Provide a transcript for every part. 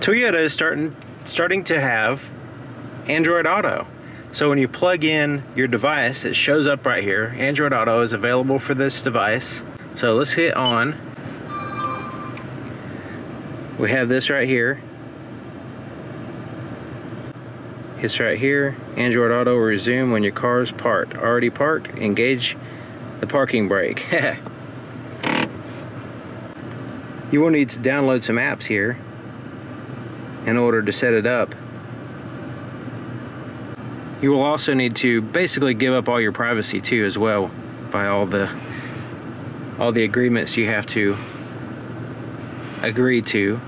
Toyota is starting starting to have Android Auto. So when you plug in your device, it shows up right here. Android Auto is available for this device. So let's hit on. We have this right here. It's right here. Android Auto will resume when your car is parked. Already parked, engage the parking brake. you will need to download some apps here in order to set it up. You will also need to basically give up all your privacy too as well by all the all the agreements you have to agree to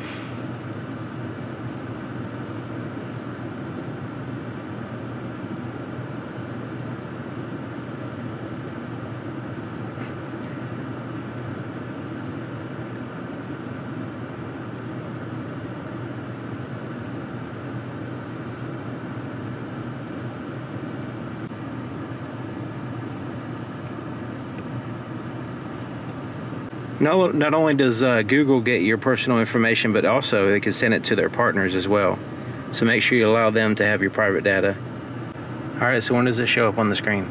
No, not only does uh, Google get your personal information, but also they can send it to their partners as well. So make sure you allow them to have your private data. All right, so when does it show up on the screen?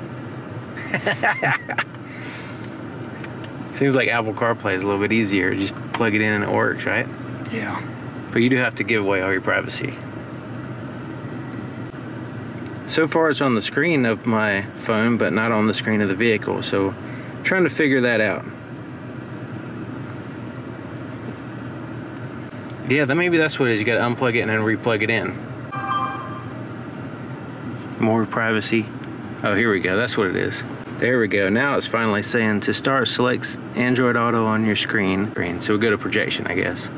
Seems like Apple CarPlay is a little bit easier. Just plug it in and it works, right? Yeah. But you do have to give away all your privacy. So far it's on the screen of my phone, but not on the screen of the vehicle. So trying to figure that out. Yeah, then maybe that's what it is. You gotta unplug it and then replug it in. More privacy. Oh, here we go. That's what it is. There we go. Now it's finally saying to start, select Android Auto on your screen. So we go to projection, I guess.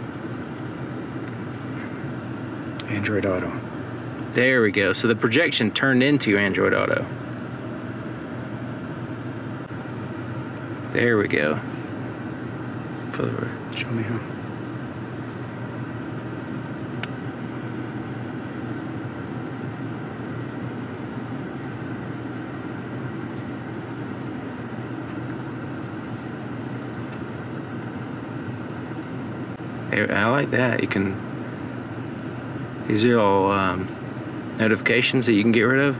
Android Auto. There we go. So the projection turned into Android Auto. There we go. Show me how. I like that. You can. These are all um, notifications that you can get rid of.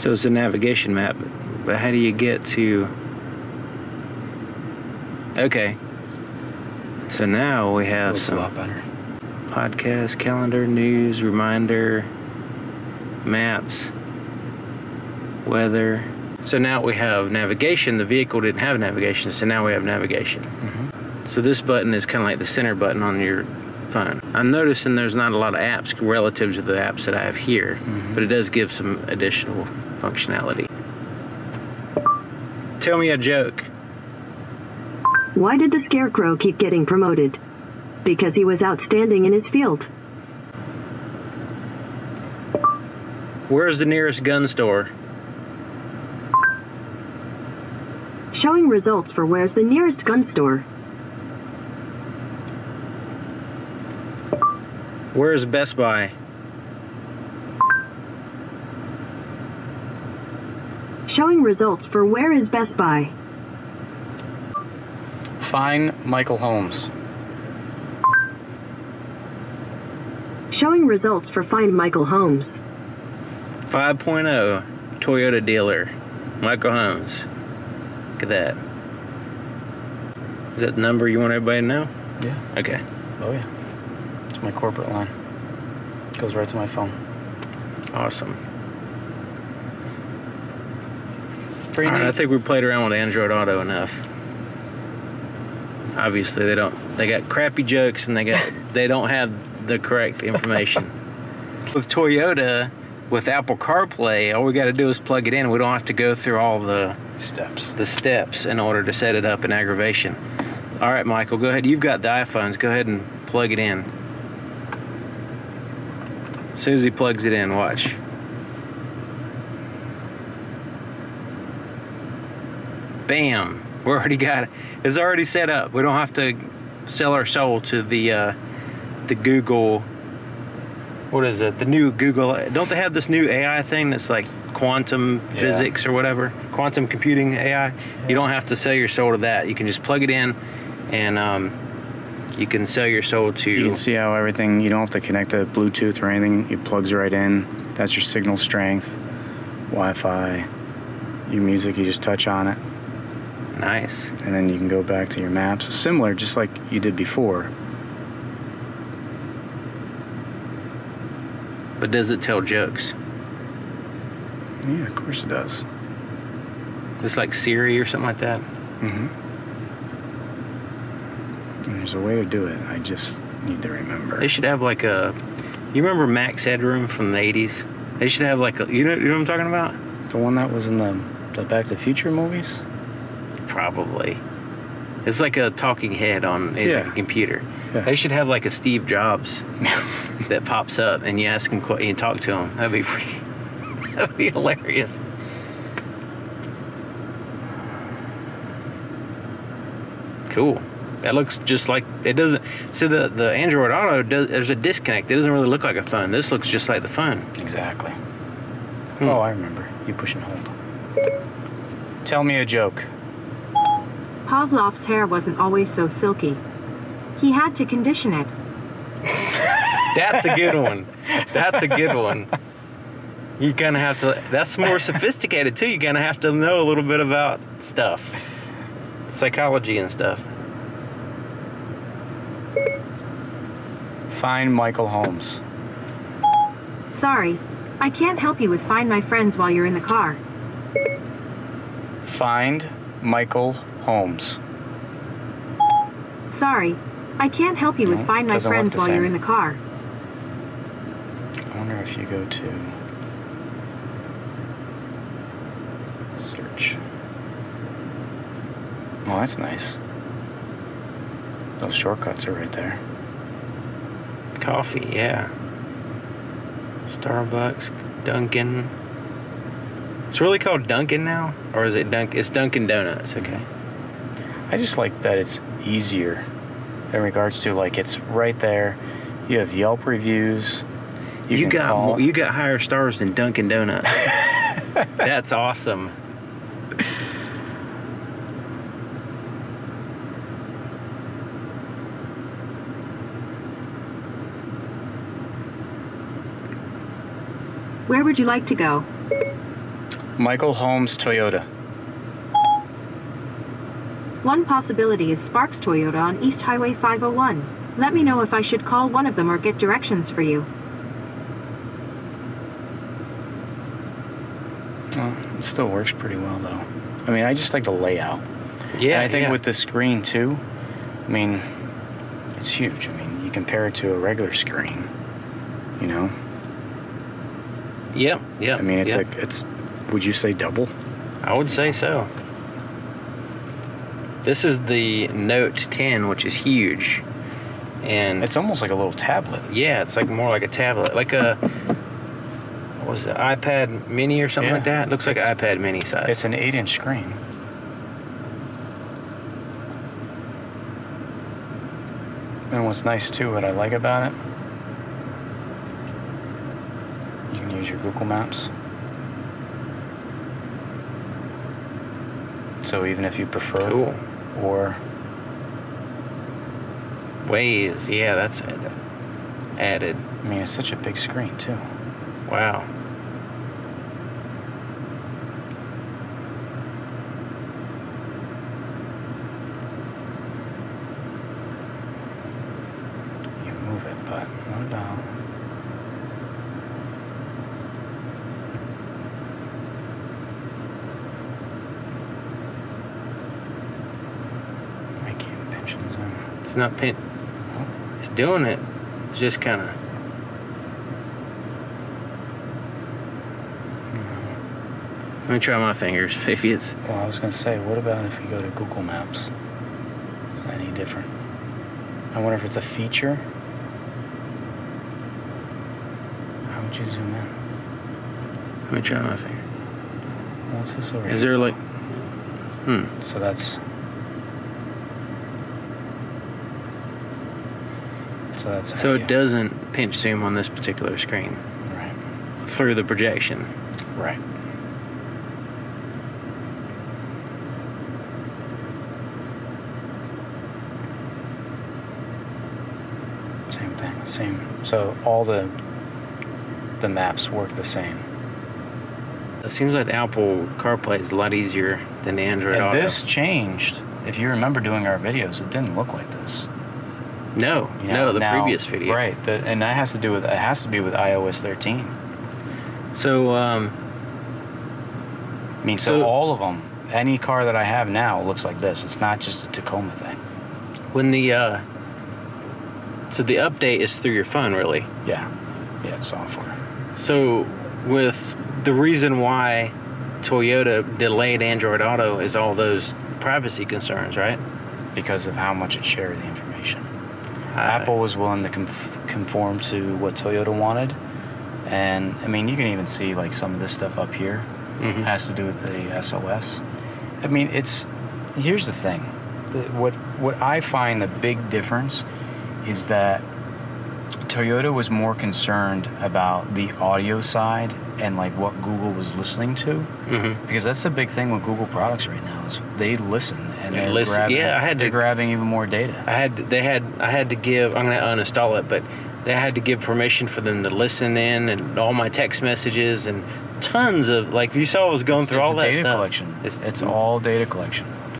So it's a navigation map, but how do you get to? Okay. So now we have some a lot better. podcast, calendar, news, reminder, maps, weather. So now we have navigation. The vehicle didn't have navigation, so now we have navigation. Mm-hmm. So this button is kind of like the center button on your phone. I'm noticing there's not a lot of apps relative to the apps that I have here, Mhm. but it does give some additional functionality. Tell me a joke. Why did the Scarecrow keep getting promoted? Because he was outstanding in his field. Where's the nearest gun store? Showing results for where's the nearest gun store. Where's Best Buy? Showing results for where is Best Buy. Find Michael Holmes. Showing results for Find Michael Holmes. 5.0 Toyota dealer, Michael Holmes. Look at that. Is that the number you want everybody to know? Yeah. Okay. Oh yeah. My corporate line. Goes right to my phone. Awesome. Pretty right, I think we played around with Android Auto enough. Obviously, they don't. They got crappy jokes, and they got they don't have the correct information. with Toyota, with Apple CarPlay, all we got to do is plug it in. We don't have to go through all the Steps. the steps in order to set it up in aggravation. All right, Michael, go ahead. You've got the iPhones. Go ahead and plug it in. As soon as he plugs it in, watch. Bam! We already got it. It's already set up. We don't have to sell our soul to the uh, the Google. What is it? The new Google. Don't they have this new AI thing that's like quantum Yeah. physics or whatever? Quantum computing AI. You don't have to sell your soul to that. You can just plug it in, and um, You can sell your soul to. You can see how everything, you don't have to connect to Bluetooth or anything. It plugs right in. That's your signal strength, Wi Fi, your music, you just touch on it. Nice. And then you can go back to your maps. Similar, just like you did before. But does it tell jokes? Yeah, of course it does. It's like Siri or something like that. hmm And there's a way to do it. I just need to remember. They should have like a. You remember Max Headroom from the '80s? They should have like a. You know, you know what I'm talking about? The one that was in the, the Back to the Future movies? Probably. It's like a talking head on a Yeah. computer. Yeah. They should have like a Steve Jobs that pops up and you ask him, que- you talk to him. That'd be pretty. That'd be hilarious. Cool. That looks just like it doesn't. See the the Android Auto does. There's a disconnect. It doesn't really look like a phone. This looks just like the phone. Exactly. Hmm. Oh, I remember. You push and hold. Tell me a joke. Pavlov's hair wasn't always so silky. He had to condition it. That's a good one. That's a good one. You're gonna have to. That's more sophisticated too. You're gonna have to know a little bit about stuff, psychology and stuff. Find Michael Holmes. Sorry, I can't help you with Find My Friends while you're in the car. Find Michael Holmes. Sorry, I can't help you with No, Find My Friends while you're in the car. I wonder if you go to search. Oh, that's nice. Those shortcuts are right there. Coffee, yeah. Starbucks, Dunkin'. It's really called Dunkin' now, or is it Dunk? It's Dunkin' Donuts. Okay. I just like that it's easier in regards to like it's right there. You have Yelp reviews. You, can got call. more, you got higher stars than Dunkin' Donuts. That's awesome. Where would you like to go? Michael Holmes Toyota. One possibility is Sparks Toyota on East Highway 501. Let me know if I should call one of them or get directions for you. Well, it still works pretty well though. I mean, I just like the layout. Yeah, And I think yeah. with the screen too. I mean, it's huge. I mean, you compare it to a regular screen. You know, Yep, yeah. I mean, it's yep. like it's. Would you say double? I would say so. This is the Note 10, which is huge, and It's almost like a little tablet. yeah, it's like more like a tablet, like a what was it, iPad Mini or something Yeah. like that. It looks like an iPad Mini size. It's an eight-inch screen. And what's nice too, what I like about it, you can use your Google Maps. So even if you prefer, cool. or Waze, yeah, that's added. I mean, it's such a big screen too. Wow. You move it, but what about? I can't pinch zoom. It's not pin. It's doing it. It's just kind of. Let me try my fingers. Maybe it's. Well, I was gonna say, what about if you go to Google Maps? Is that any different? I wonder if it's a feature. How would you zoom in? Let me try my finger. What's this over Is here? there like? Hmm. So that's. So that's. So you- it doesn't pinch zoom on this particular screen Right. through the projection. Right. same. Thing, same. So all the the maps work the same. It seems like Apple CarPlay is a lot easier than the Android And Auto. this changed. If you remember doing our videos, it didn't look like this. No, You no, the now- previous video. Right, the, and that has to do with it has to be with iOS 13. So, um, I mean, so, So- all of them, any car that I have now looks like this. It's not just a Tacoma thing. when the uh, so the update is through your phone, really. Yeah, yeah, it's software. So, with the reason why Toyota delayed Android Auto is all those privacy concerns, right? because of how much it shared the information. Apple was willing to conf- conform to what Toyota wanted, and I mean, you can even see like some of this stuff up here Mhm. has to do with the SOS. I mean, it's here's the thing. What what I find the big difference is that Toyota was more concerned about the audio side and like what Google was listening to mhm. because that's the big thing with Google products right now is they listen and They they're listen. grabbing, Yeah, I had they're to- grabbing even more data. I had they had I had to give I'm gonna uninstall it, but they had to give permission for them to listen in and all my text messages and tons of like you saw I was going It's- through it's all that data stuff. collection. It's, It's, all data collection.